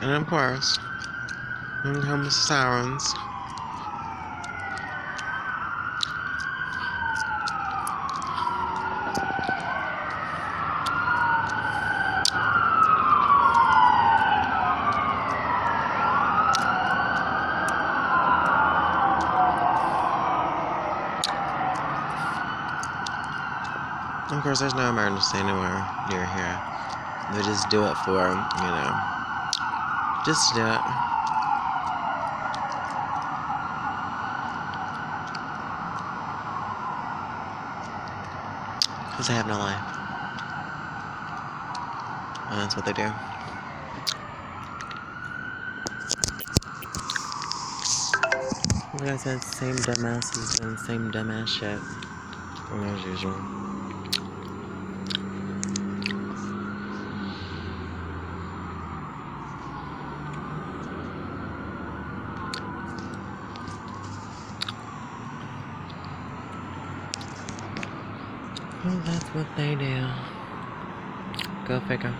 And of course, then comes sirens. Of course, there's no emergency anywhere near here. They just do it for, you know, just it. Because they have no life. And that's what they do. Like I said, same dumbass dumbasses doing same dumbass shit. As usual. Well, that's what they do. Go figure.